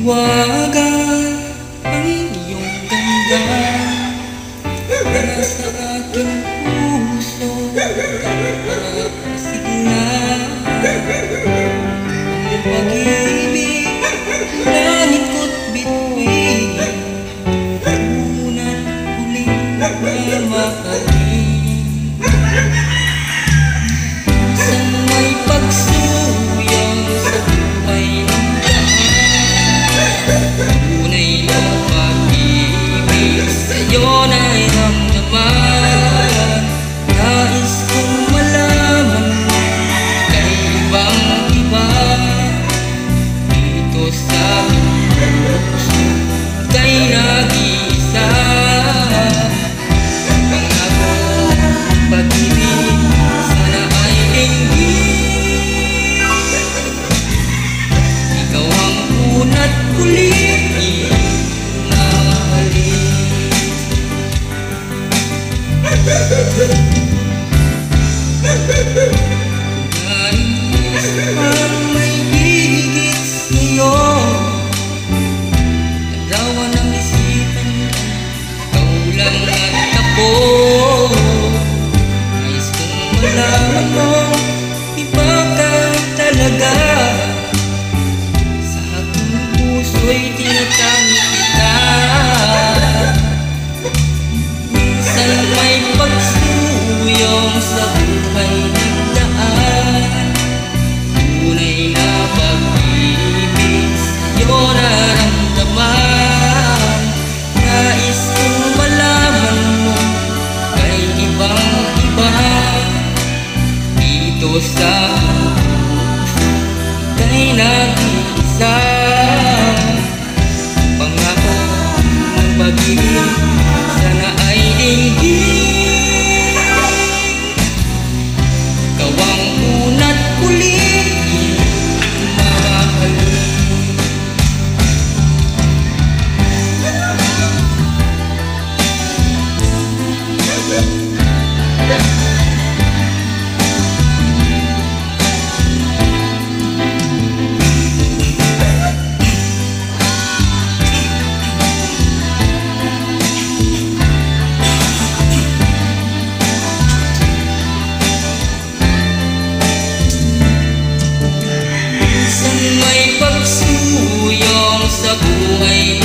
Alaga ang iyong ganda. Para sa aking puso Pasigna Ang pag-ibig pag-ibig Hey, hey, hey, hey. Sa buhay ng daan Tunay na pag-ibig sa'yo nararamdaman Nais kong malaman mo kay ibang iba Dito sa puso kay nag-iisa ng pag-ibig Pagsuyong sa buhay